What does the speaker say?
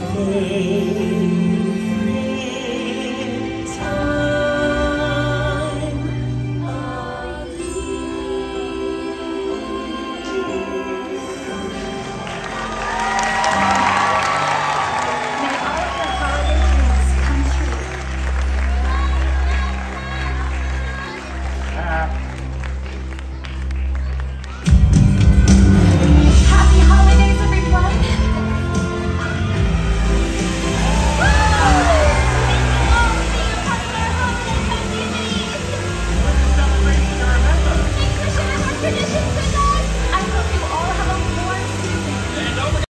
Oh, faith.